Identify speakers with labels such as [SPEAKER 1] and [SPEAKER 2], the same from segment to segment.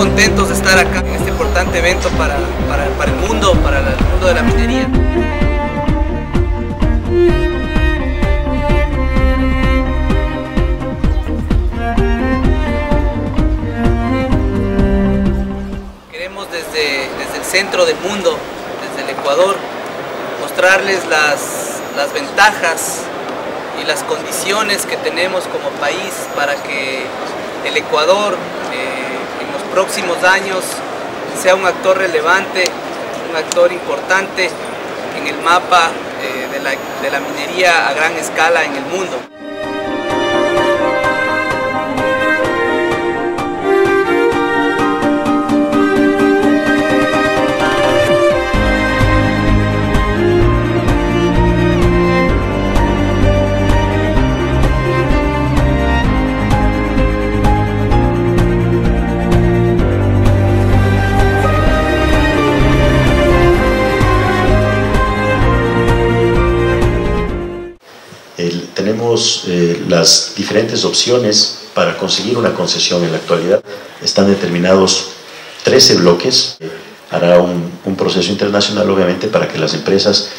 [SPEAKER 1] Contentos de estar acá en este importante evento para, para, el mundo, para el mundo de la minería. Queremos desde, desde el centro del mundo, desde el Ecuador, mostrarles las, las ventajas y las condiciones que tenemos como país para que el Ecuador eh, próximos años sea un actor relevante, un actor importante en el mapa eh, de, la, de la minería a gran escala en el mundo.
[SPEAKER 2] Tenemos eh, las diferentes opciones para conseguir una concesión en la actualidad. Están determinados 13 bloques. Hará un, un proceso internacional, obviamente, para que las empresas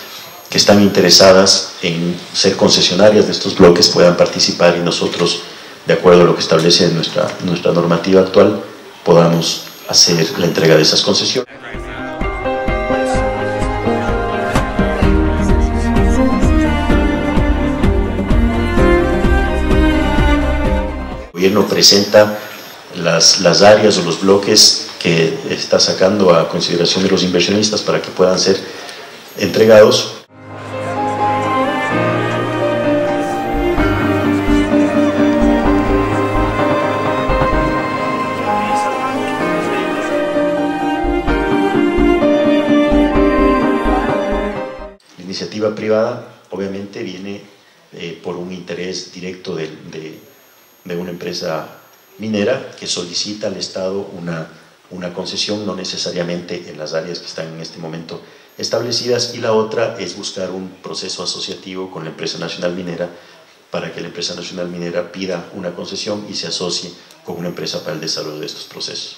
[SPEAKER 2] que están interesadas en ser concesionarias de estos bloques puedan participar y nosotros, de acuerdo a lo que establece nuestra, nuestra normativa actual, podamos hacer la entrega de esas concesiones. Gobierno presenta las, las áreas o los bloques que está sacando a consideración de los inversionistas para que puedan ser entregados. La iniciativa privada obviamente viene eh, por un interés directo de, de de una empresa minera que solicita al Estado una, una concesión, no necesariamente en las áreas que están en este momento establecidas, y la otra es buscar un proceso asociativo con la empresa nacional minera para que la empresa nacional minera pida una concesión y se asocie con una empresa para el desarrollo de estos procesos.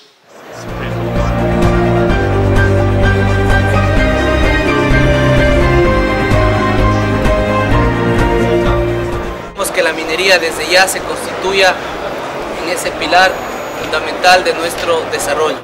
[SPEAKER 1] que la minería desde ya se en ese pilar fundamental de nuestro desarrollo.